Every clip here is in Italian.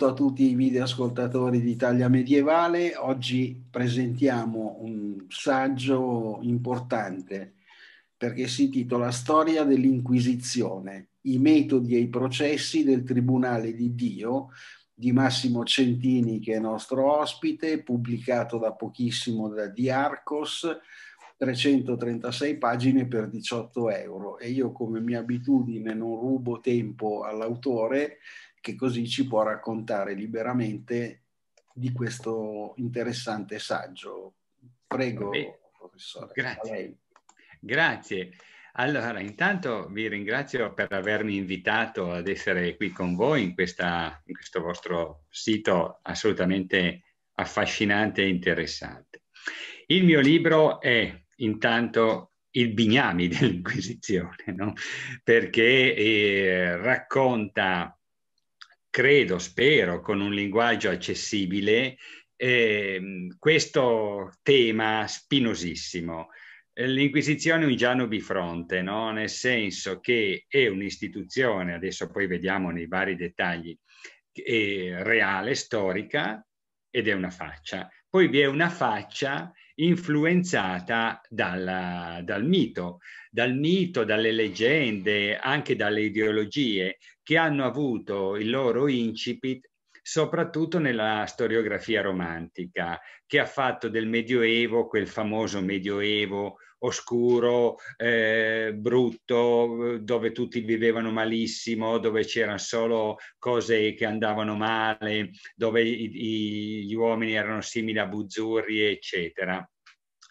saluto a tutti i videoascoltatori di Italia Medievale. Oggi presentiamo un saggio importante perché si intitola Storia dell'Inquisizione, i metodi e i processi del Tribunale di Dio di Massimo Centini che è nostro ospite, pubblicato da pochissimo da Diarcos, 336 pagine per 18 euro e io come mia abitudine non rubo tempo all'autore che così ci può raccontare liberamente di questo interessante saggio. Prego, Beh, professore. Grazie. Grazie. Allora, intanto vi ringrazio per avermi invitato ad essere qui con voi in, questa, in questo vostro sito assolutamente affascinante e interessante. Il mio libro è intanto il bignami dell'Inquisizione, no? perché eh, racconta credo, spero, con un linguaggio accessibile, eh, questo tema spinosissimo. L'Inquisizione è un giano bifronte, no? nel senso che è un'istituzione, adesso poi vediamo nei vari dettagli, reale, storica, ed è una faccia. Poi vi è una faccia influenzata dal, dal mito, dal mito, dalle leggende, anche dalle ideologie che hanno avuto il loro incipit soprattutto nella storiografia romantica, che ha fatto del Medioevo quel famoso Medioevo oscuro, eh, brutto, dove tutti vivevano malissimo, dove c'erano solo cose che andavano male, dove i, i, gli uomini erano simili a buzzurri, eccetera,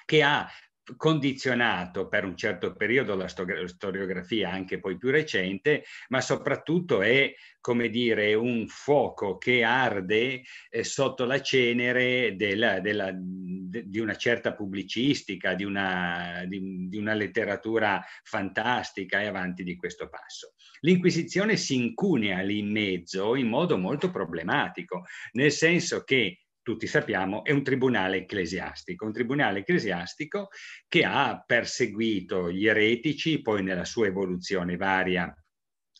che ha condizionato per un certo periodo la storiografia anche poi più recente, ma soprattutto è come dire un fuoco che arde eh, sotto la cenere della, della, de, di una certa pubblicistica, di una, di, di una letteratura fantastica e avanti di questo passo. L'Inquisizione si incunea lì in mezzo in modo molto problematico, nel senso che tutti sappiamo, è un tribunale ecclesiastico, un tribunale ecclesiastico che ha perseguito gli eretici, poi nella sua evoluzione varia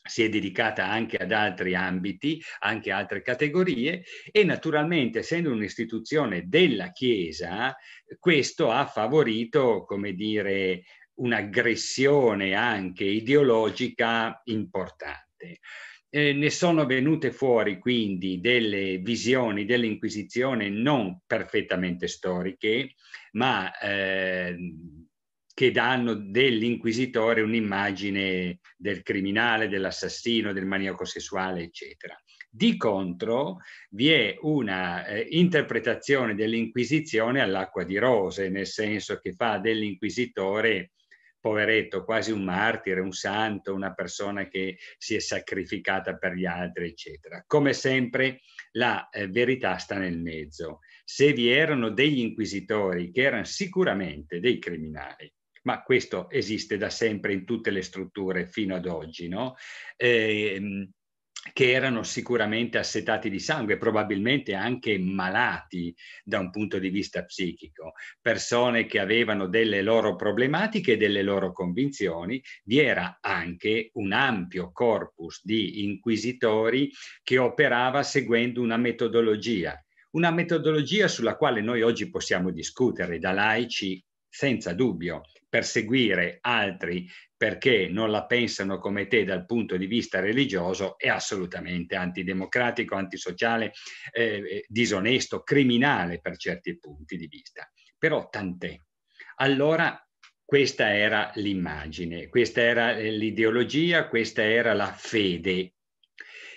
si è dedicata anche ad altri ambiti, anche altre categorie e naturalmente essendo un'istituzione della Chiesa, questo ha favorito, come dire, un'aggressione anche ideologica importante. Eh, ne sono venute fuori quindi delle visioni dell'Inquisizione non perfettamente storiche, ma eh, che danno dell'inquisitore un'immagine del criminale, dell'assassino, del maniaco sessuale, eccetera. Di contro vi è una eh, interpretazione dell'Inquisizione all'acqua di rose, nel senso che fa dell'inquisitore poveretto, quasi un martire, un santo, una persona che si è sacrificata per gli altri, eccetera. Come sempre la eh, verità sta nel mezzo. Se vi erano degli inquisitori che erano sicuramente dei criminali, ma questo esiste da sempre in tutte le strutture fino ad oggi, no? Eh, che erano sicuramente assetati di sangue, probabilmente anche malati da un punto di vista psichico, persone che avevano delle loro problematiche e delle loro convinzioni, vi era anche un ampio corpus di inquisitori che operava seguendo una metodologia, una metodologia sulla quale noi oggi possiamo discutere da laici senza dubbio, perseguire altri perché non la pensano come te dal punto di vista religioso è assolutamente antidemocratico, antisociale, eh, eh, disonesto, criminale per certi punti di vista. Però tant'è. Allora questa era l'immagine, questa era eh, l'ideologia, questa era la fede.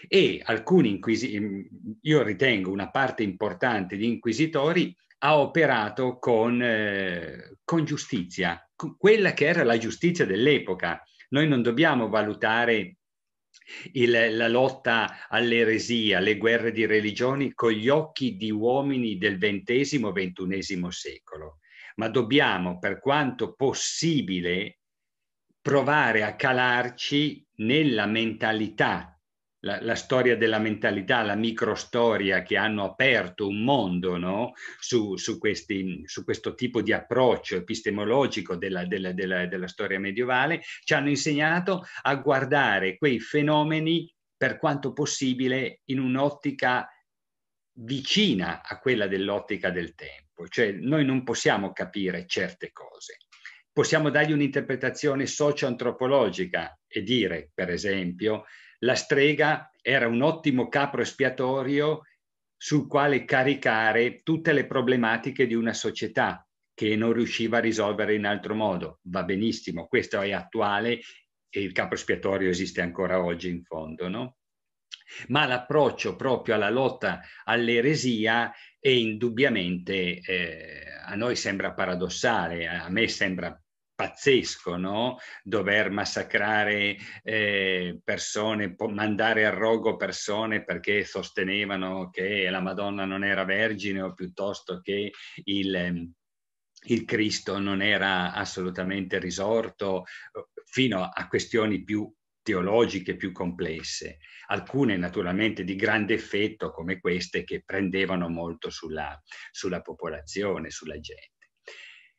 E alcuni inquisitori, io ritengo una parte importante di inquisitori ha operato con, eh, con giustizia, quella che era la giustizia dell'epoca. Noi non dobbiamo valutare il, la lotta all'eresia, le guerre di religioni con gli occhi di uomini del XX-XXI secolo, ma dobbiamo, per quanto possibile, provare a calarci nella mentalità la, la, storia della mentalità, la microstoria che hanno aperto un mondo no? su, su, questi, su, questo tipo di approccio epistemologico della, della, della, della storia medievale, ci hanno insegnato a guardare quei fenomeni per quanto possibile in un'ottica vicina a quella dell'ottica del tempo, cioè noi non possiamo capire certe cose. Possiamo dargli un'interpretazione socio-antropologica e dire, per esempio, la strega era un ottimo capro espiatorio sul quale caricare tutte le problematiche di una società che non riusciva a risolvere in altro modo. Va benissimo, questo è attuale e il capo espiatorio esiste ancora oggi in fondo, no? Ma l'approccio proprio alla lotta all'eresia è indubbiamente, eh, a noi sembra paradossale, a me sembra pazzesco, no? Dover massacrare eh, persone, mandare a rogo persone perché sostenevano che la Madonna non era vergine o piuttosto che il, ehm, il Cristo non era assolutamente risorto, fino a questioni più teologiche più complesse, alcune naturalmente di grande effetto come queste che prendevano molto sulla, sulla popolazione, sulla gente.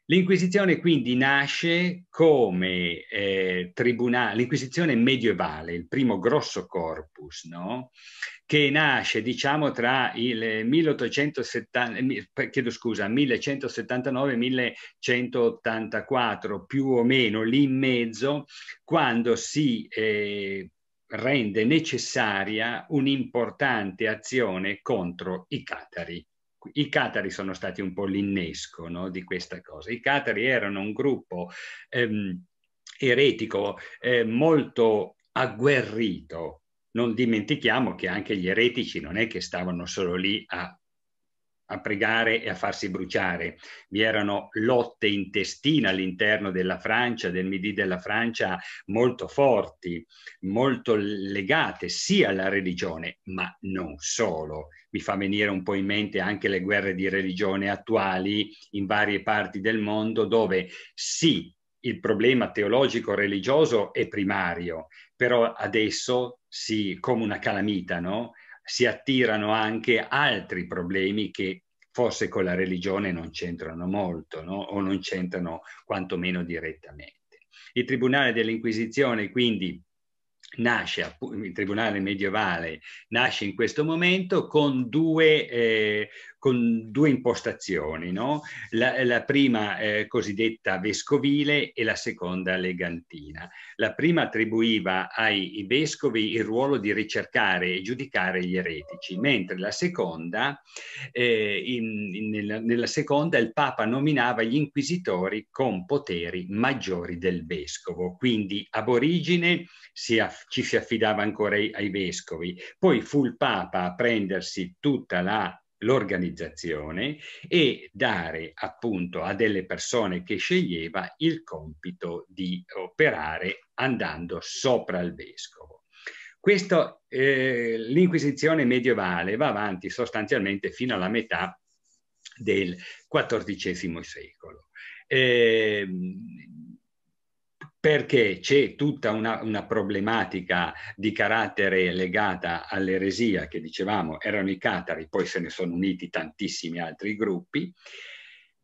L'Inquisizione quindi nasce come eh, tribunale, l'Inquisizione medievale, il primo grosso corpus, no? che nasce diciamo tra il 1870, chiedo scusa, 1179 1184, più o meno lì in mezzo, quando si eh, rende necessaria un'importante azione contro i catari i Catari sono stati un po' l'innesco no, di questa cosa. I Catari erano un gruppo ehm, eretico eh, molto agguerrito. Non dimentichiamo che anche gli eretici non è che stavano solo lì a a pregare e a farsi bruciare. Vi erano lotte intestine all'interno della Francia, del Midi della Francia, molto forti, molto legate sia alla religione, ma non solo. Mi fa venire un po' in mente anche le guerre di religione attuali in varie parti del mondo, dove sì, il problema teologico-religioso è primario, però adesso sì, come una calamita, no? Si attirano anche altri problemi che forse con la religione non c'entrano molto no? o non c'entrano quantomeno direttamente. Il Tribunale dell'Inquisizione quindi nasce, il Tribunale medievale nasce in questo momento con due, eh, con due impostazioni, no? la, la, prima eh, cosiddetta vescovile e la seconda legantina. La prima attribuiva ai vescovi il ruolo di ricercare e giudicare gli eretici, mentre la seconda, eh, in, in, nella, nella seconda il Papa nominava gli inquisitori con poteri maggiori del vescovo, quindi ab origine si aff- ci si affidava ancora ai, ai vescovi, poi fu il Papa a prendersi tutta la l'organizzazione e dare appunto a delle persone che sceglieva il compito di operare andando sopra il vescovo. Questo, eh, l'Inquisizione medievale va avanti sostanzialmente fino alla metà del XIV secolo. Eh, perché c'è tutta una, una, problematica di carattere legata all'eresia che dicevamo erano i catari, poi se ne sono uniti tantissimi altri gruppi.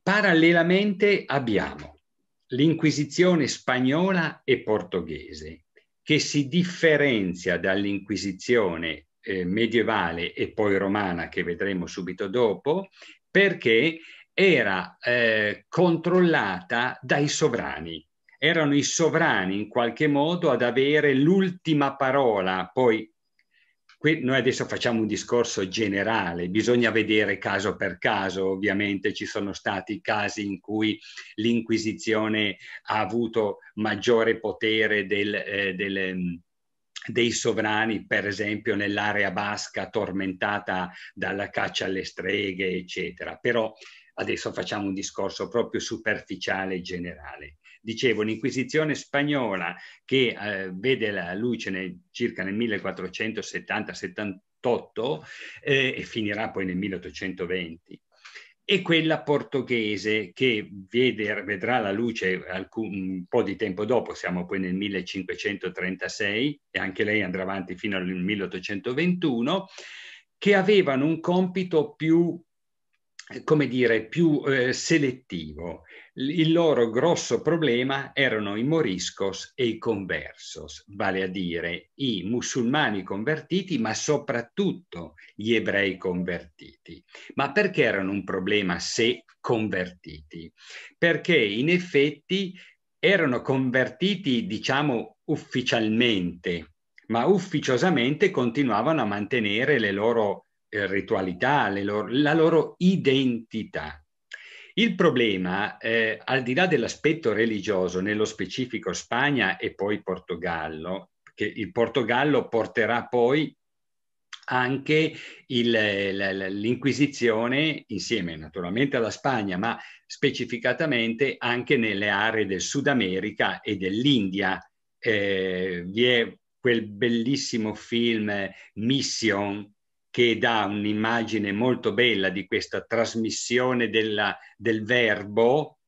Parallelamente abbiamo l'Inquisizione spagnola e portoghese che si differenzia dall'Inquisizione eh, medievale e poi romana che vedremo subito dopo perché era eh, controllata dai sovrani erano i sovrani in qualche modo ad avere l'ultima parola. Poi qui noi adesso facciamo un discorso generale, bisogna vedere caso per caso, ovviamente ci sono stati casi in cui l'Inquisizione ha avuto maggiore potere del, eh, del, mm, dei sovrani, per esempio nell'area basca tormentata dalla caccia alle streghe, eccetera. Però adesso facciamo un discorso proprio superficiale e generale dicevo, l'Inquisizione spagnola che eh, vede la luce nel, circa nel 1470-78 eh, e finirà poi nel 1820 e quella portoghese che vede, vedrà la luce alcun, un po' di tempo dopo, siamo poi nel 1536 e anche lei andrà avanti fino al 1821, che avevano un compito più come dire, più eh, selettivo. Il loro grosso problema erano i moriscos e i conversos, vale a dire i musulmani convertiti, ma soprattutto gli ebrei convertiti. Ma perché erano un problema se convertiti? Perché in effetti erano convertiti, diciamo, ufficialmente, ma ufficiosamente continuavano a mantenere le loro eh, ritualità, loro, la loro identità. Il problema, eh, al di là dell'aspetto religioso, nello specifico Spagna e poi Portogallo, che il Portogallo porterà poi anche l'Inquisizione insieme naturalmente alla Spagna, ma specificatamente anche nelle aree del Sud America e dell'India. Eh, vi è quel bellissimo film Mission che dà un'immagine molto bella di questa trasmissione della, del verbo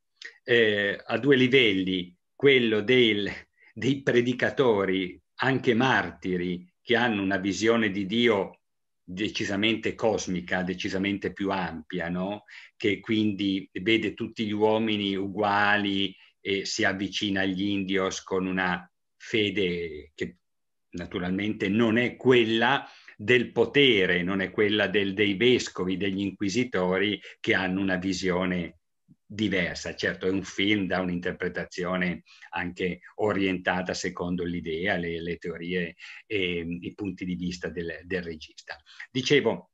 eh, a due livelli, quello del, dei predicatori, anche martiri, che hanno una visione di Dio decisamente cosmica, decisamente più ampia, no? che quindi vede tutti gli uomini uguali e si avvicina agli indios con una fede che naturalmente non è quella del potere, non è quella del, dei vescovi, degli inquisitori che hanno una visione diversa. Certo è un film da un'interpretazione anche orientata secondo l'idea, le, le teorie e i punti di vista del, del regista. Dicevo,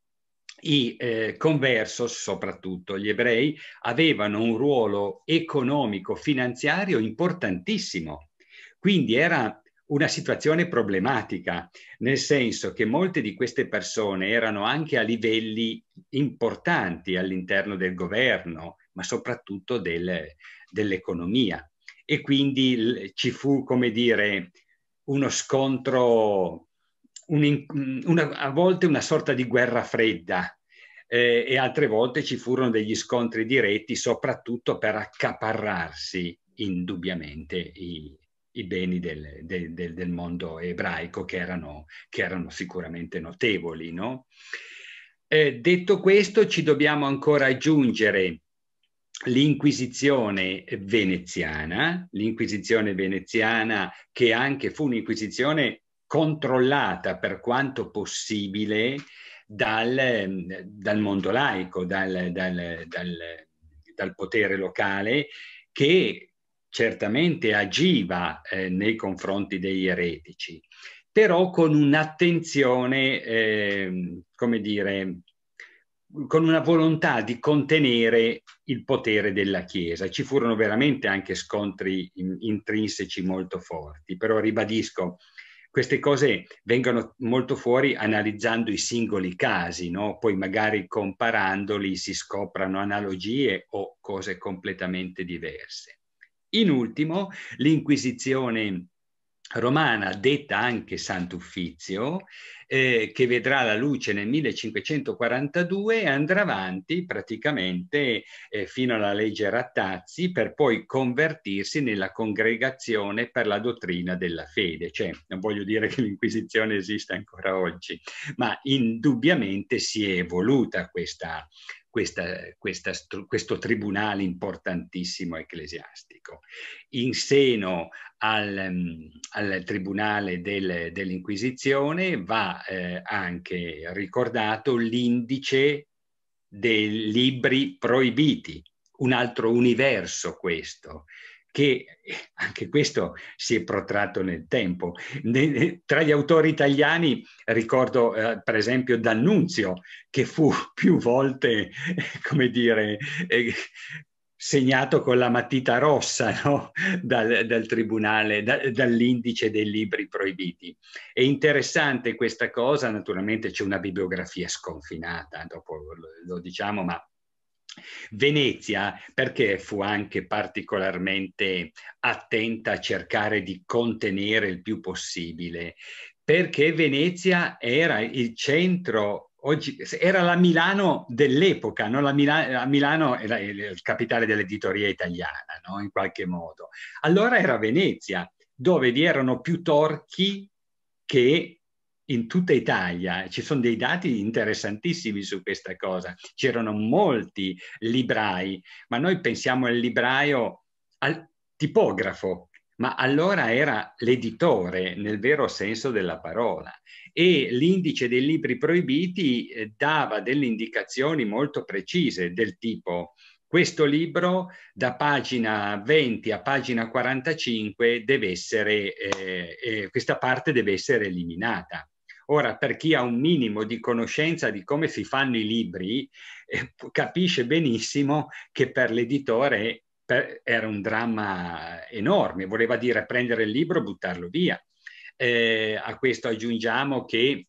i eh, conversos, soprattutto gli ebrei, avevano un ruolo economico, finanziario importantissimo. Quindi era una situazione problematica, nel senso che molte di queste persone erano anche a livelli importanti all'interno del governo, ma soprattutto del, dell'economia. E quindi ci fu, come dire, uno scontro, un, una, a volte una sorta di guerra fredda, eh, e altre volte ci furono degli scontri diretti, soprattutto per accaparrarsi indubbiamente i, i beni del, del, del, del mondo ebraico che erano, che erano sicuramente notevoli. No? Eh, detto questo, ci dobbiamo ancora aggiungere l'Inquisizione veneziana, l'Inquisizione veneziana che anche fu un'inquisizione controllata per quanto possibile dal, dal mondo laico, dal, dal, dal, potere locale, che certamente agiva eh, nei confronti degli eretici, però con un'attenzione, eh, come dire, con una volontà di contenere il potere della Chiesa. Ci furono veramente anche scontri in, intrinseci molto forti, però ribadisco, queste cose vengono molto fuori analizzando i singoli casi, no? poi magari comparandoli si scoprano analogie o cose completamente diverse. In ultimo, l'Inquisizione romana, detta anche Sant'Uffizio, eh, che vedrà la luce nel 1542 e andrà avanti praticamente eh, fino alla legge Rattazzi per poi convertirsi nella congregazione per la dottrina della fede. Cioè, non voglio dire che l'Inquisizione esista ancora oggi, ma indubbiamente si è evoluta questa, questa, questa, questo tribunale importantissimo ecclesiastico. In seno al, mm, al tribunale del, dell'Inquisizione va eh, anche ricordato l'indice dei libri proibiti, un altro universo questo, che anche questo si è protratto nel tempo. Tra gli autori italiani ricordo eh, per esempio D'Annunzio, che fu più volte, come dire, eh, segnato con la matita rossa no? dal, dal, tribunale, da, dall'indice dei libri proibiti. È interessante questa cosa, naturalmente c'è una bibliografia sconfinata, dopo lo, lo diciamo, ma Venezia, perché fu anche particolarmente attenta a cercare di contenere il più possibile? Perché Venezia era il centro, oggi, era la Milano dell'epoca, no? la Mila, Milano era il capitale dell'editoria italiana, no? in qualche modo. Allora era Venezia, dove vi erano più torchi che in tutta Italia. Ci sono dei dati interessantissimi su questa cosa. C'erano molti librai, ma noi pensiamo al libraio, al tipografo, ma allora era l'editore nel vero senso della parola e l'indice dei libri proibiti eh, dava delle indicazioni molto precise del tipo questo libro da pagina 20 a pagina 45 deve essere, eh, eh, questa parte deve essere eliminata. Ora, per chi ha un minimo di conoscenza di come si fanno i libri, eh, capisce benissimo che per l'editore per, era un dramma enorme, voleva dire prendere il libro e buttarlo via. Eh, a questo aggiungiamo che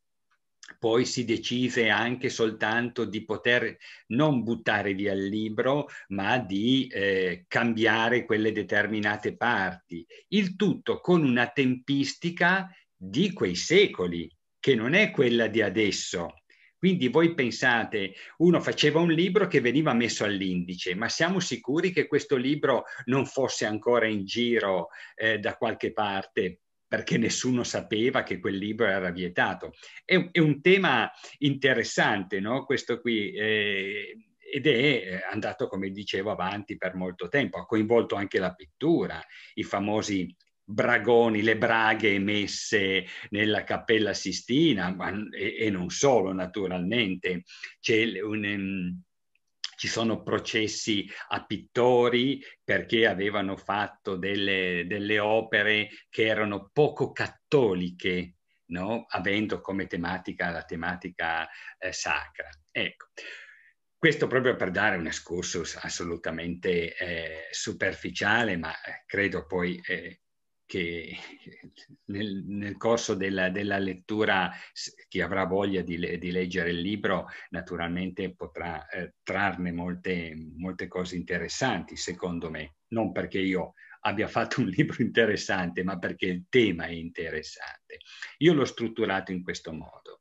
poi si decise anche soltanto di poter non buttare via il libro, ma di eh, cambiare quelle determinate parti. Il tutto con una tempistica di quei secoli, che non è quella di adesso. Quindi voi pensate, uno faceva un libro che veniva messo all'indice, ma siamo sicuri che questo libro non fosse ancora in giro eh, da qualche parte perché nessuno sapeva che quel libro era vietato. È, è un tema interessante, no? Questo qui. Eh, ed è eh, andato, come dicevo, avanti per molto tempo. Ha coinvolto anche la pittura, i famosi bragoni, le braghe emesse nella Cappella Sistina, ma, e, e, non solo naturalmente. Un, um, ci sono processi a pittori perché avevano fatto delle, delle opere che erano poco cattoliche, no? avendo come tematica la tematica eh, sacra. Ecco. Questo proprio per dare un excursus assolutamente eh, superficiale, ma eh, credo poi eh, che nel, nel corso della, della, lettura chi avrà voglia di, di, leggere il libro naturalmente potrà eh, trarne molte, molte cose interessanti, secondo me, non perché io abbia fatto un libro interessante, ma perché il tema è interessante. Io l'ho strutturato in questo modo.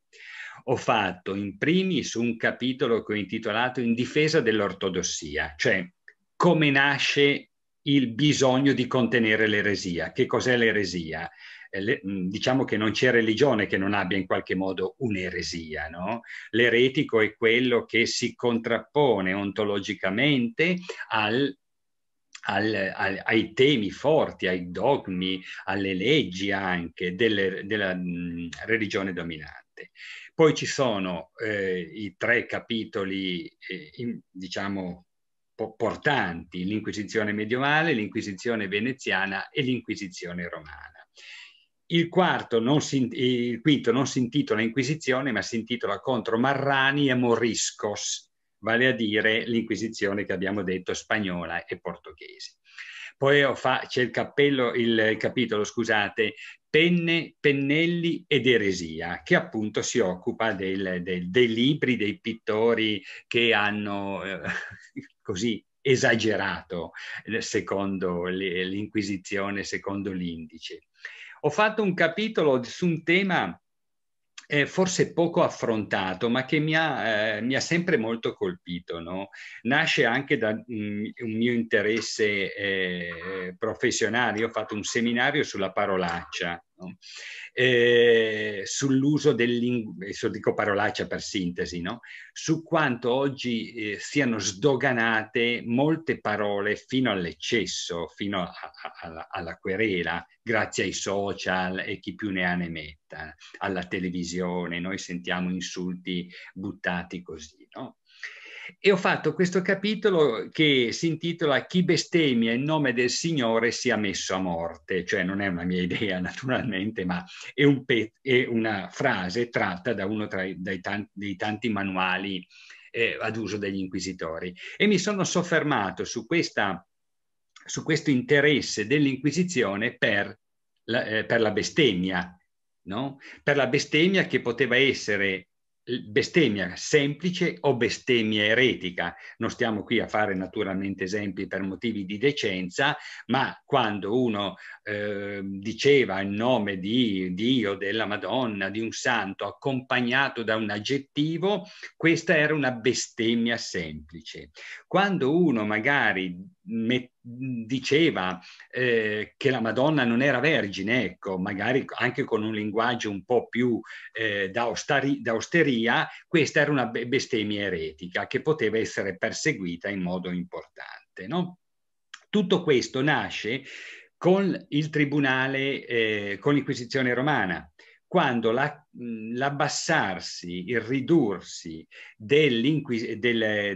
Ho fatto in primis un capitolo che ho intitolato In difesa dell'ortodossia, cioè come nasce il bisogno di contenere l'eresia. Che cos'è l'eresia? Eh, le, diciamo che non c'è religione che non abbia in qualche modo un'eresia. No? L'eretico è quello che si contrappone ontologicamente al, al, al, ai temi forti, ai dogmi, alle leggi anche delle, della mh, religione dominante. Poi ci sono eh, i tre capitoli, eh, in, diciamo, portanti, l'Inquisizione medievale, l'Inquisizione veneziana e l'Inquisizione romana. Il, si, il, quinto non si intitola Inquisizione, ma si intitola contro Marrani e Moriscos, vale a dire l'Inquisizione che abbiamo detto spagnola e portoghese. Poi c'è il, cappello, il capitolo, scusate, Penne, Pennelli ed Eresia, che appunto si occupa del, del, dei libri dei pittori che hanno eh, così esagerato eh, secondo l'Inquisizione, secondo l'indice. Ho fatto un capitolo su un tema eh, forse poco affrontato, ma che mi ha, eh, mi ha sempre molto colpito. No? Nasce anche da mm, un mio interesse eh, professionale. Io ho fatto un seminario sulla parolaccia no? eh, sull'uso del linguaggio, dico parolaccia per sintesi, no? su quanto oggi eh, siano sdoganate molte parole fino all'eccesso, fino a, a, alla, alla querela, grazie ai social e chi più ne ha ne metta, alla televisione, noi sentiamo insulti buttati così. E ho fatto questo capitolo che si intitola Chi bestemmia in nome del Signore sia messo a morte, cioè non è una mia idea naturalmente, ma è, un è una frase tratta da uno tra i, tanti, dei tanti manuali eh, ad uso degli inquisitori. E mi sono soffermato su, questa, su questo interesse dell'Inquisizione per la, eh, per la bestemmia, no? per la bestemmia che poteva essere bestemmia semplice o bestemmia eretica. Non stiamo qui a fare naturalmente esempi per motivi di decenza, ma quando uno eh, diceva in nome di Dio, della Madonna, di un santo, accompagnato da un aggettivo, questa era una bestemmia semplice. Quando uno magari diceva eh, che la Madonna non era vergine, ecco, magari anche con un linguaggio un po' più eh, da, ostari, da, osteria, questa era una bestemmia eretica che poteva essere perseguita in modo importante. No? Tutto questo nasce con il tribunale, eh, con l'Inquisizione romana, quando la, l'abbassarsi, il ridursi del,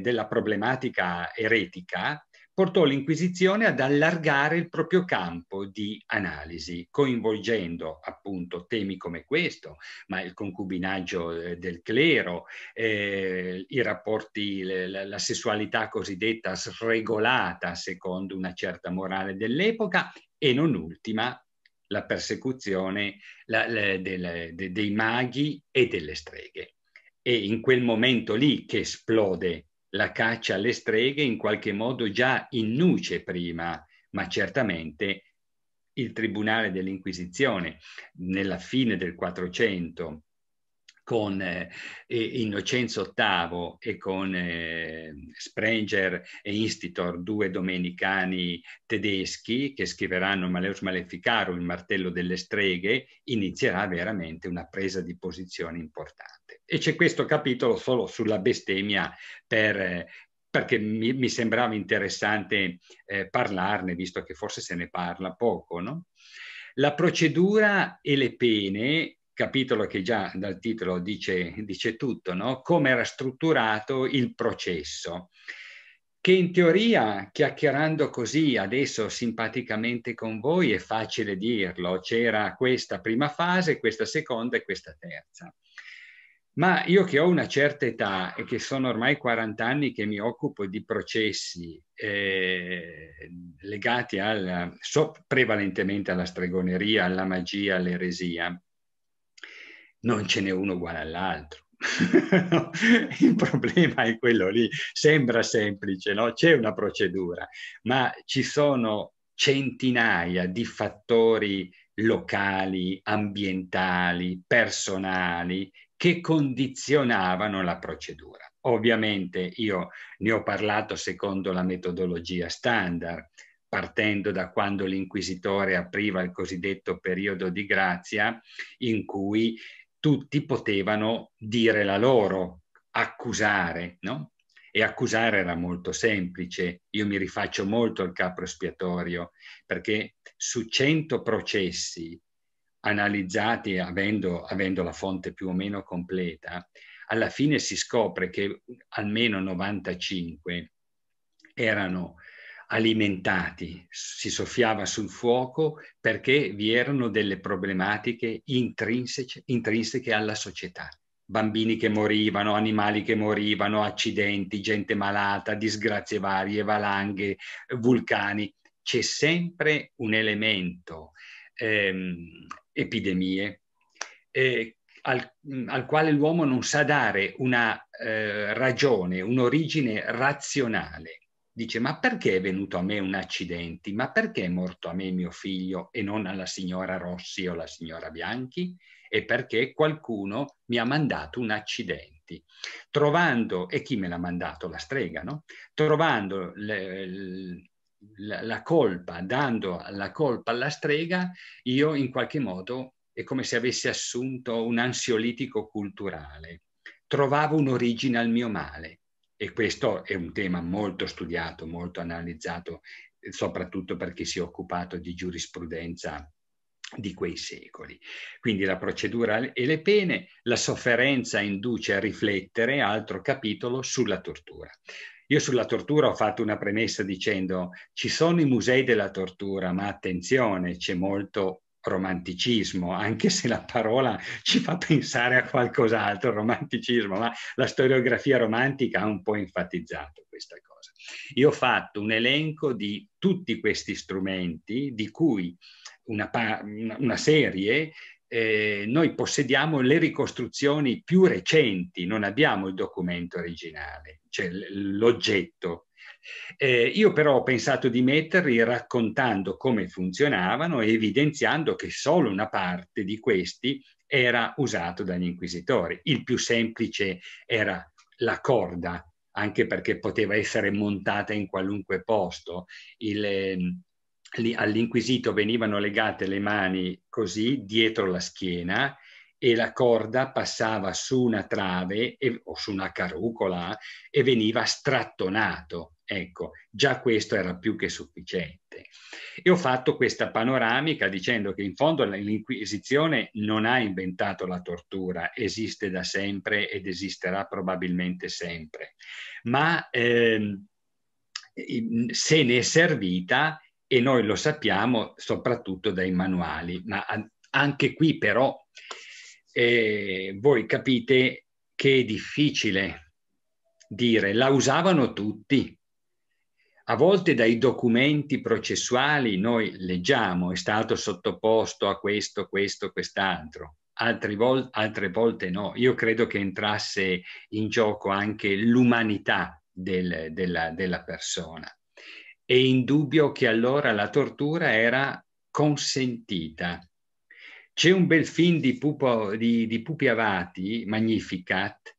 della problematica eretica portò l'Inquisizione ad allargare il proprio campo di analisi, coinvolgendo appunto temi come questo, ma il concubinaggio eh, del clero, eh, i rapporti, la, la sessualità cosiddetta sregolata secondo una certa morale dell'epoca e non ultima la persecuzione la, la, del, de, dei maghi e delle streghe. E in quel momento lì che esplode la caccia alle streghe, in qualche modo già in nuce prima, ma certamente il Tribunale dell'Inquisizione nella fine del 400 con eh, Innocenzo VIII e con eh, Sprenger e Institor, due domenicani tedeschi che scriveranno Maleus Maleficarum, il martello delle streghe, inizierà veramente una presa di posizione importante. E c'è questo capitolo solo sulla bestemmia per, eh, perché mi, mi, sembrava interessante eh, parlarne, visto che forse se ne parla poco. No? La procedura e le pene capitolo che già dal titolo dice, dice tutto, no? come era strutturato il processo, che in teoria, chiacchierando così adesso simpaticamente con voi, è facile dirlo, c'era questa prima fase, questa seconda e questa terza. Ma io che ho una certa età e che sono ormai 40 anni che mi occupo di processi eh, legati al, so, prevalentemente alla stregoneria, alla magia, all'eresia, non ce n'è uno uguale all'altro. il problema è quello lì, sembra semplice, no? c'è una procedura, ma ci sono centinaia di fattori locali, ambientali, personali che condizionavano la procedura. Ovviamente io ne ho parlato secondo la metodologia standard, partendo da quando l'inquisitore apriva il cosiddetto periodo di grazia, in cui tutti potevano dire la loro, accusare, no? E accusare era molto semplice. Io mi rifaccio molto al capo espiatorio perché su 100 processi analizzati avendo, avendo la fonte più o meno completa, alla fine si scopre che almeno 95 erano alimentati, si soffiava sul fuoco perché vi erano delle problematiche intrinseche alla società. Bambini che morivano, animali che morivano, accidenti, gente malata, disgrazie varie, valanghe, vulcani. C'è sempre un elemento, ehm, epidemie, eh, al, al, quale l'uomo non sa dare una eh, ragione, un'origine razionale dice ma perché è venuto a me un accidente? Ma perché è morto a me mio figlio e non alla signora Rossi o alla signora Bianchi? E perché qualcuno mi ha mandato un accidente. Trovando, e chi me l'ha mandato? La strega, no? Trovando le, le, la, la colpa, dando la colpa alla strega, io in qualche modo è come se avessi assunto un ansiolitico culturale. Trovavo un'origine al mio male e questo è un tema molto studiato, molto analizzato, soprattutto per chi si è occupato di giurisprudenza di quei secoli. Quindi la procedura e le pene, la sofferenza induce a riflettere, altro capitolo, sulla tortura. Io sulla tortura ho fatto una premessa dicendo ci sono i musei della tortura, ma attenzione, c'è molto romanticismo, anche se la parola ci fa pensare a qualcos'altro, romanticismo, ma la storiografia romantica ha un po' enfatizzato questa cosa. Io ho fatto un elenco di tutti questi strumenti, di cui una, una serie eh, noi possediamo le ricostruzioni più recenti, non abbiamo il documento originale, cioè l'oggetto eh, io però ho pensato di metterli raccontando come funzionavano e evidenziando che solo una parte di questi era usato dagli inquisitori. Il più semplice era la corda anche perché poteva essere montata in qualunque posto. Il, ehm, all'inquisito venivano legate le mani così dietro la schiena e la corda passava su una trave e, o su una carucola e veniva strattonato. Ecco, già questo era più che sufficiente. E ho fatto questa panoramica dicendo che in fondo l'Inquisizione non ha inventato la tortura, esiste da sempre ed esisterà probabilmente sempre, ma ehm, se ne è servita e noi lo sappiamo soprattutto dai manuali, ma anche qui però eh, voi capite che è difficile dire, la usavano tutti, a volte dai documenti processuali noi leggiamo è stato sottoposto a questo, questo, quest'altro. Vol altre volte no. Io credo che entrasse in gioco anche l'umanità del, della, della persona. È indubbio che allora la tortura era consentita. C'è un bel film di, Pupo, di, di Pupi Avati, Magnificat,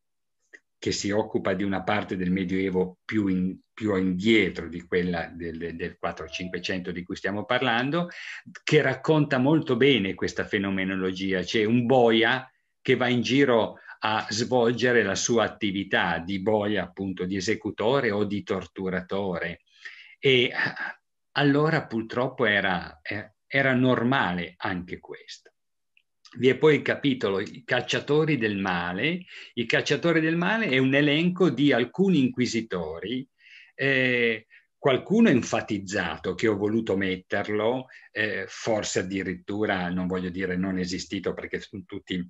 che si occupa di una parte del Medioevo più, in, più indietro di quella del, del 400-500 di cui stiamo parlando, che racconta molto bene questa fenomenologia. C'è un boia che va in giro a svolgere la sua attività di boia, appunto, di esecutore o di torturatore. E allora purtroppo era, era normale anche questo. Vi è poi il capitolo I cacciatori del male. I cacciatori del male è un elenco di alcuni inquisitori, eh, qualcuno enfatizzato che ho voluto metterlo, eh, forse addirittura, non voglio dire non esistito perché sono tutti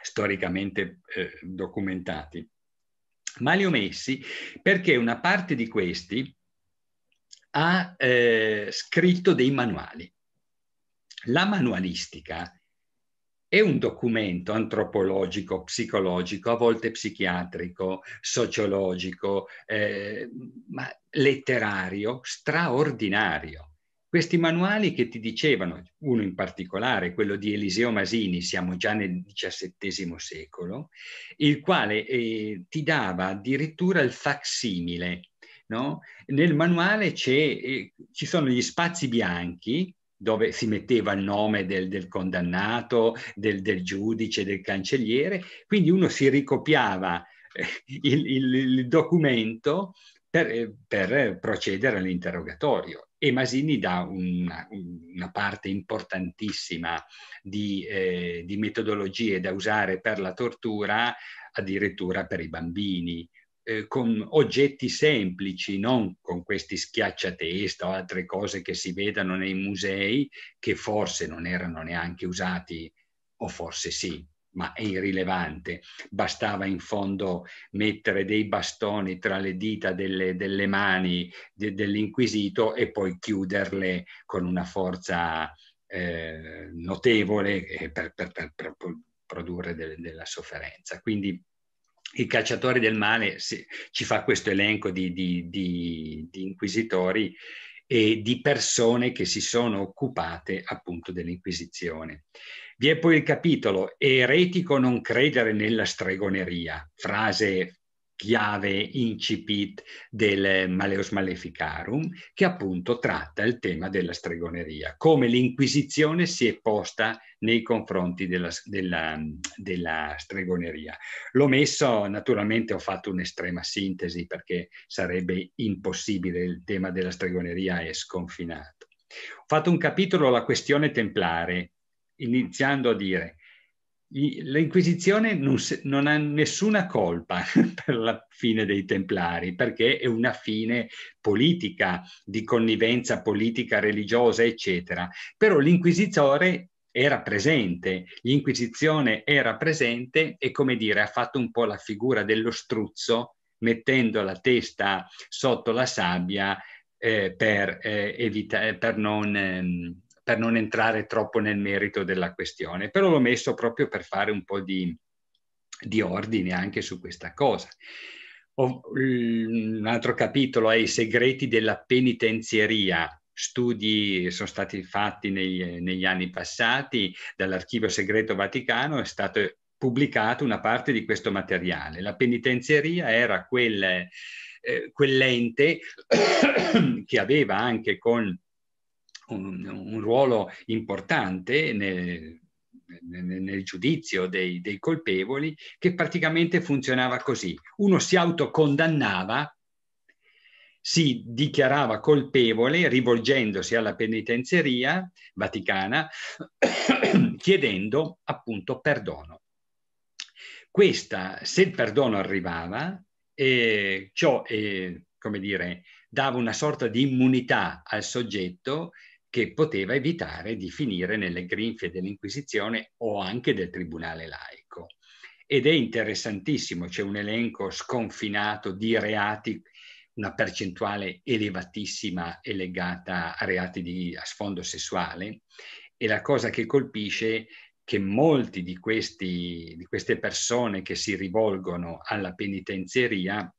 storicamente eh, documentati, ma li ho messi perché una parte di questi ha eh, scritto dei manuali. La manualistica è un documento antropologico, psicologico, a volte psichiatrico, sociologico, eh, ma letterario, straordinario. Questi manuali che ti dicevano, uno in particolare, quello di Eliseo Masini, siamo già nel XVII secolo, il quale eh, ti dava addirittura il facsimile. No? Nel manuale eh, ci sono gli spazi bianchi dove si metteva il nome del, del condannato, del, del, giudice, del cancelliere, quindi uno si ricopiava eh, il, il, il documento per, eh, per, procedere all'interrogatorio. E Masini dà una, una parte importantissima di, eh, di metodologie da usare per la tortura, addirittura per i bambini, eh, con oggetti semplici, non con questi schiacciatesta o altre cose che si vedano nei musei, che forse non erano neanche usati, o forse sì, ma è irrilevante. Bastava in fondo mettere dei bastoni tra le dita delle, delle mani de, dell'inquisito e poi chiuderle con una forza eh, notevole eh, per, per, per, per, produrre de, della sofferenza. Quindi il cacciatore del male si, ci fa questo elenco di, di, di, di, inquisitori e di persone che si sono occupate appunto dell'inquisizione. Vi è poi il capitolo eretico non credere nella stregoneria, frase chiave incipit del Maleus Maleficarum, che appunto tratta il tema della stregoneria, come l'Inquisizione si è posta nei confronti della, della, della stregoneria. L'ho messo, naturalmente ho fatto un'estrema sintesi perché sarebbe impossibile, il tema della stregoneria è sconfinato. Ho fatto un capitolo la questione templare, iniziando a dire L'Inquisizione non, non, ha nessuna colpa per la fine dei Templari, perché è una fine politica, di connivenza politica, religiosa, eccetera. Però l'Inquisitore era presente, l'Inquisizione era presente e, come dire, ha fatto un po' la figura dello struzzo, mettendo la testa sotto la sabbia eh, per, eh, evita- per non... Ehm, per non entrare troppo nel merito della questione, però l'ho messo proprio per fare un po' di, di ordine anche su questa cosa. un altro capitolo è i segreti della penitenzieria, studi sono stati fatti nei, negli anni passati dall'Archivio Segreto Vaticano, è stato pubblicato una parte di questo materiale. La penitenziaria era quel, eh, quell'ente che aveva anche con un, un ruolo importante nel, nel, nel giudizio dei, dei, colpevoli, che praticamente funzionava così. Uno si autocondannava, si dichiarava colpevole rivolgendosi alla penitenzeria vaticana chiedendo appunto perdono. Questa, se il perdono arrivava, eh, ciò, eh, come dire, dava una sorta di immunità al soggetto che poteva evitare di finire nelle grinfie dell'Inquisizione o anche del Tribunale laico. Ed è interessantissimo, c'è un elenco sconfinato di reati, una percentuale elevatissima è legata a reati di, a sfondo sessuale e la cosa che colpisce è che molti di, questi, di queste persone che si rivolgono alla penitenzeria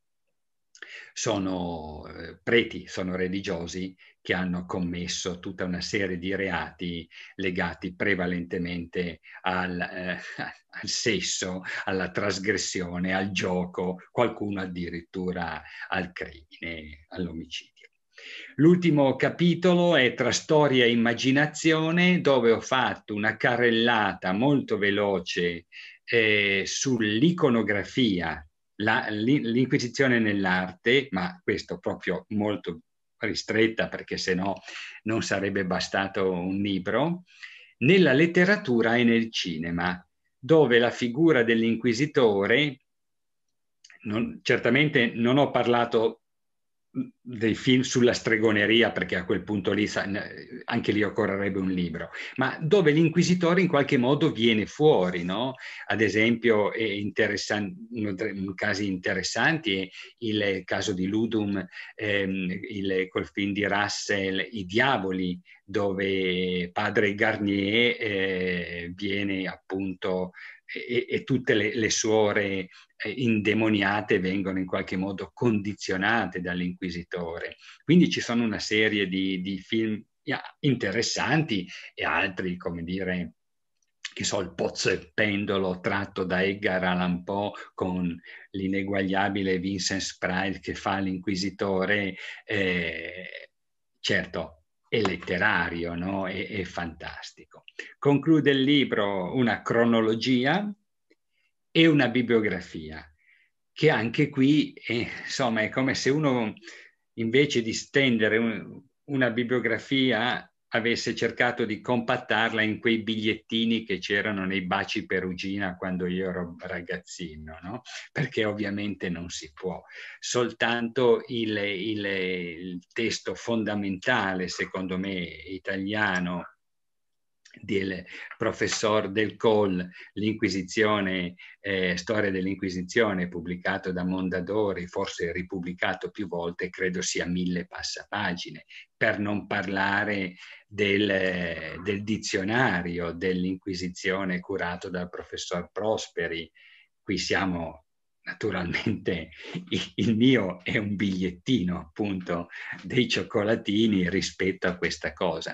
sono eh, preti, sono religiosi che hanno commesso tutta una serie di reati legati prevalentemente al, eh, al, sesso, alla trasgressione, al gioco, qualcuno addirittura al crimine, all'omicidio. L'ultimo capitolo è tra storia e immaginazione, dove ho fatto una carrellata molto veloce eh, sull'iconografia, l'inquisizione nell'arte, ma questo proprio molto ristretta perché se no non sarebbe bastato un libro, nella letteratura e nel cinema, dove la figura dell'inquisitore, non, certamente non ho parlato dei film sulla stregoneria, perché a quel punto lì anche lì occorrerebbe un libro, ma dove l'inquisitore in qualche modo viene fuori, no? Ad esempio, dei casi interessanti il caso di Ludum, ehm, il, col film di Russell, I Diavoli, dove padre Garnier eh, viene appunto e, e tutte le, le suore eh, indemoniate vengono in qualche modo condizionate dall'inquisitore. Quindi ci sono una serie di, di film interessanti e altri, come dire, che so, il pozzo e pendolo tratto da Edgar Allan Poe con l'ineguagliabile Vincent Sprite che fa l'inquisitore, eh, certo, è letterario, no? è, è fantastico. Conclude il libro una cronologia e una bibliografia, che anche qui è, insomma è come se uno invece di stendere un, una bibliografia avesse cercato di compattarla in quei bigliettini che c'erano nei baci perugina quando io ero ragazzino, no? perché ovviamente non si può. Soltanto il, il, il testo fondamentale, secondo me, italiano del professor Del Col, l'Inquisizione, eh, Storia dell'Inquisizione, pubblicato da Mondadori, forse ripubblicato più volte, credo sia mille passapagine, per non parlare del, del dizionario dell'Inquisizione curato dal professor Prosperi. Qui siamo naturalmente il mio è un bigliettino appunto dei cioccolatini rispetto a questa cosa.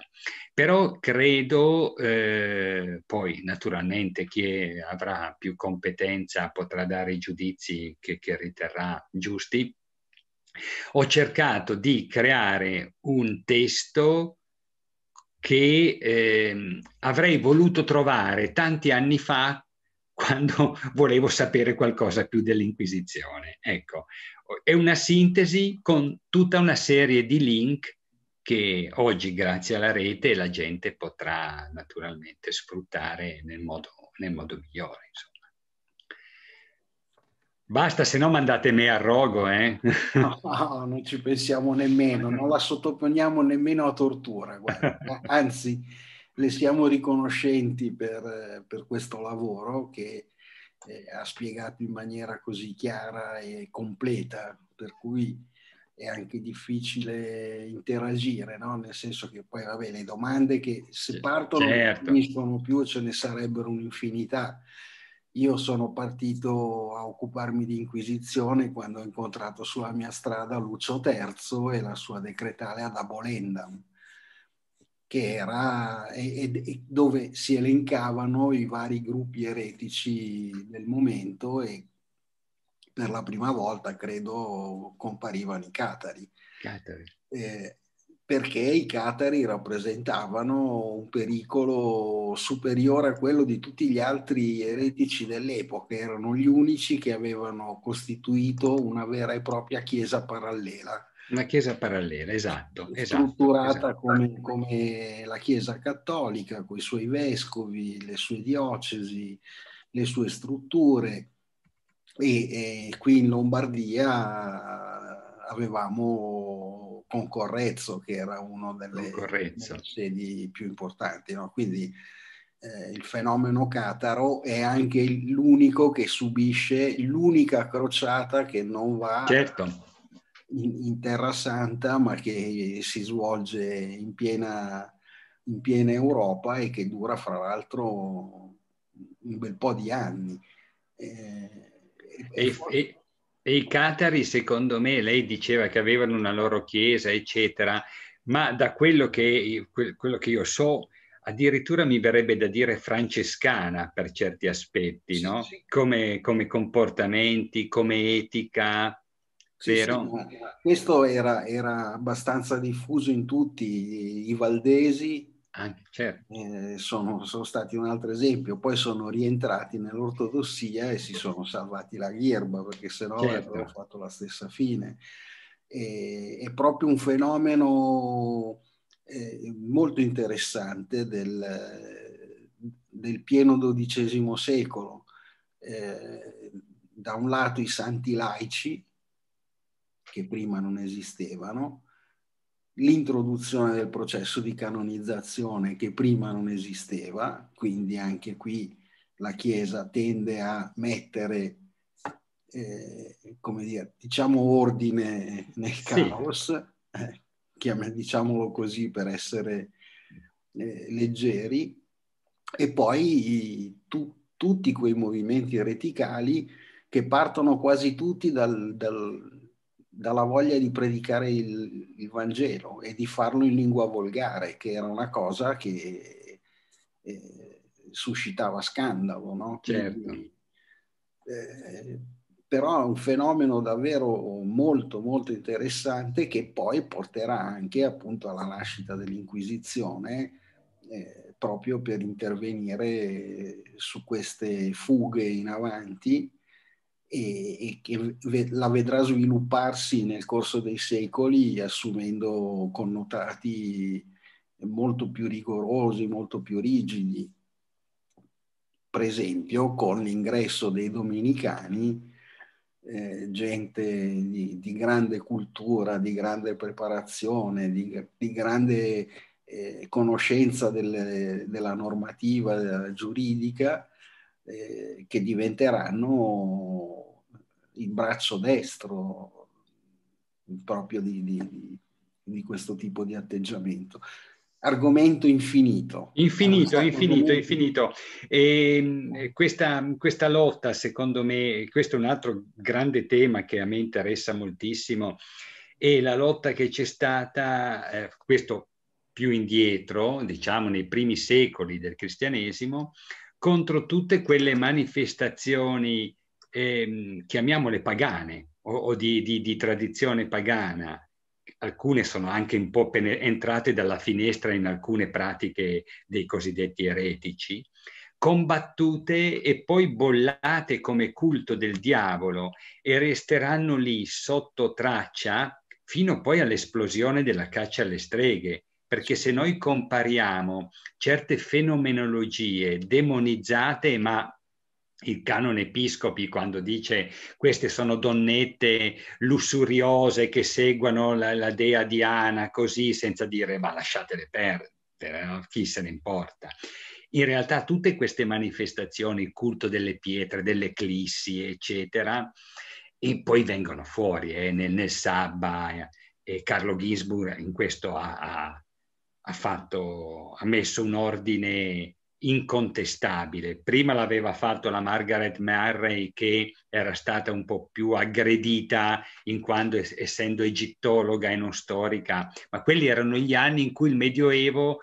Però credo, eh, poi naturalmente chi avrà più competenza potrà dare i giudizi che, che riterrà giusti, ho cercato di creare un testo che eh, avrei voluto trovare tanti anni fa quando volevo sapere qualcosa più dell'Inquisizione. Ecco, è una sintesi con tutta una serie di link che oggi, grazie alla rete, la gente potrà naturalmente sfruttare nel modo, nel modo migliore. Insomma. Basta, se no mandate me a rogo, eh? No, no, non ci pensiamo nemmeno, non la sottoponiamo nemmeno a tortura, guarda. anzi le siamo riconoscenti per, per questo lavoro che eh, ha spiegato in maniera così chiara e completa, per cui è anche difficile interagire, no? nel senso che poi vabbè, le domande che se partono certo. non finiscono più, ce ne sarebbero un'infinità. Io sono partito a occuparmi di Inquisizione quando ho incontrato sulla mia strada Lucio III e la sua decretale ad Abolendam che era e, e, dove si elencavano i vari gruppi eretici del momento e per la prima volta credo comparivano i catari. catari. Eh, perché i catari rappresentavano un pericolo superiore a quello di tutti gli altri eretici dell'epoca, erano gli unici che avevano costituito una vera e propria chiesa parallela. Una chiesa parallela, esatto. esatto strutturata esatto. Come, come, la chiesa cattolica, con i suoi vescovi, le sue diocesi, le sue strutture. E, e qui in Lombardia avevamo Concorrezzo, che era una delle, delle sedi più importanti. No? Quindi eh, il fenomeno cataro è anche l'unico che subisce, l'unica crociata che non va certo. In, in, Terra Santa, ma che si svolge in piena, in piena Europa e che dura fra l'altro un bel po' di anni. Eh, e, e, e i catari, secondo me, lei diceva che avevano una loro chiesa, eccetera, ma da quello che, quello che io so, addirittura mi verrebbe da dire francescana per certi aspetti, no? Sì, Come, come, comportamenti, come etica, sì, vero? Sì, questo era, era, abbastanza diffuso in tutti i valdesi, anche, certo. eh, sono, sono, stati un altro esempio, poi sono rientrati nell'ortodossia e si sono salvati la ghirba perché sennò certo. avrebbero fatto la stessa fine. E, è proprio un fenomeno eh, molto interessante del, del, pieno XII secolo. Eh, da un lato i santi laici, che prima non esistevano, l'introduzione del processo di canonizzazione che prima non esisteva, quindi anche qui la Chiesa tende a mettere, eh, come dire, diciamo ordine nel caos, eh, diciamolo così per essere eh, leggeri, e poi tu, tutti quei movimenti ereticali che partono quasi tutti dal, dal dalla voglia di predicare il, il, Vangelo e di farlo in lingua volgare, che era una cosa che eh, suscitava scandalo. No? Certo. Quindi, eh, però è un fenomeno davvero molto molto interessante che poi porterà anche appunto alla nascita dell'Inquisizione eh, proprio per intervenire su queste fughe in avanti e, che la vedrà svilupparsi nel corso dei secoli assumendo connotati molto più rigorosi, molto più rigidi. Per esempio con l'ingresso dei dominicani, eh, gente di, di, grande cultura, di grande preparazione, di, di grande eh, conoscenza delle, della normativa della giuridica, eh, che diventeranno il braccio destro proprio di, di, di questo tipo di atteggiamento argomento infinito. Infinito, infinito, infinito. E questa, questa, lotta, secondo me, questo è un altro grande tema che a me interessa moltissimo, è la lotta che c'è stata, eh, questo più indietro, diciamo nei primi secoli del cristianesimo, contro tutte quelle manifestazioni, eh, chiamiamole pagane o, o di, di, di, tradizione pagana. Alcune sono anche un po' entrate dalla finestra in alcune pratiche dei cosiddetti eretici, combattute e poi bollate come culto del diavolo e resteranno lì sotto traccia fino poi all'esplosione della caccia alle streghe perché se noi compariamo certe fenomenologie demonizzate, ma il canone episcopi quando dice queste sono donnette lussuriose che seguono la, la dea Diana così senza dire ma lasciatele perdere, no? chi se ne importa. In realtà tutte queste manifestazioni, il culto delle pietre, delle eclissi, eccetera, e poi vengono fuori eh, nel, nel Sabba eh, e Carlo Gisburg in questo ha, ha ha, fatto, ha messo un ordine incontestabile. Prima l'aveva fatto la Margaret Murray che era stata un po' più aggredita in quanto essendo egittologa e non storica, ma quelli erano gli anni in cui il Medioevo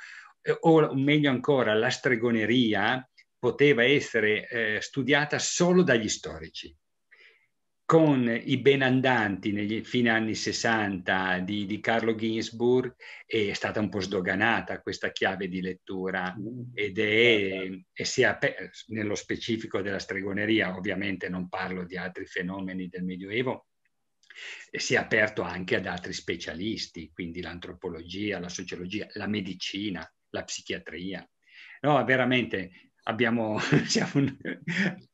o meglio ancora, la stregoneria poteva essere eh, studiata solo dagli storici con i benandanti negli fine anni 60 di, di, Carlo Ginzburg è stata un po' sdoganata questa chiave di lettura. Ed è, e si è nello specifico della stregoneria, ovviamente non parlo di altri fenomeni del Medioevo, si è aperto anche ad altri specialisti, quindi l'antropologia, la sociologia, la medicina, la psichiatria. No, veramente abbiamo, siamo,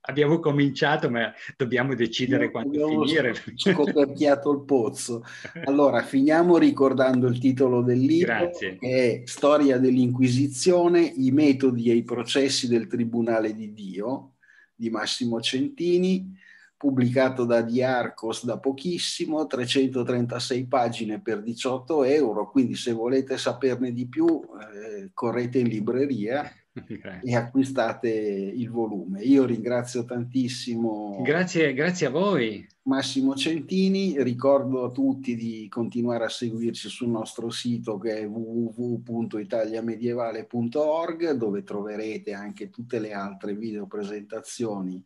abbiamo, cominciato, ma dobbiamo decidere Io quando finire. Scoperchiato il pozzo. Allora, finiamo ricordando il titolo del libro, Grazie. che è Storia dell'Inquisizione, i metodi e i processi del Tribunale di Dio, di Massimo Centini, pubblicato da Diarcos da pochissimo, 336 pagine per 18 euro, quindi se volete saperne di più eh, correte in libreria e acquistate il volume. Io ringrazio tantissimo. Grazie, grazie a voi. Massimo Centini, ricordo a tutti di continuare a seguirci sul nostro sito che è www.italiamedievale.org dove troverete anche tutte le altre video presentazioni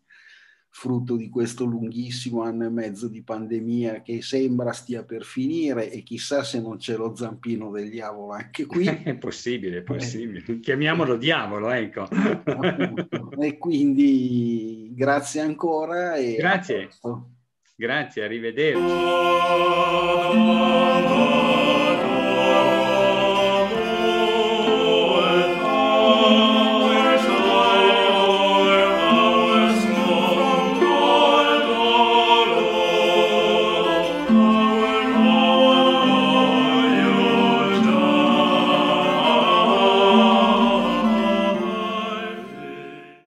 frutto di questo lunghissimo anno e mezzo di pandemia che sembra stia per finire e chissà se non c'è lo zampino del diavolo anche qui. È possibile, è possibile. Eh. Chiamiamolo diavolo, ecco. e quindi grazie ancora. E grazie. Grazie, arrivederci.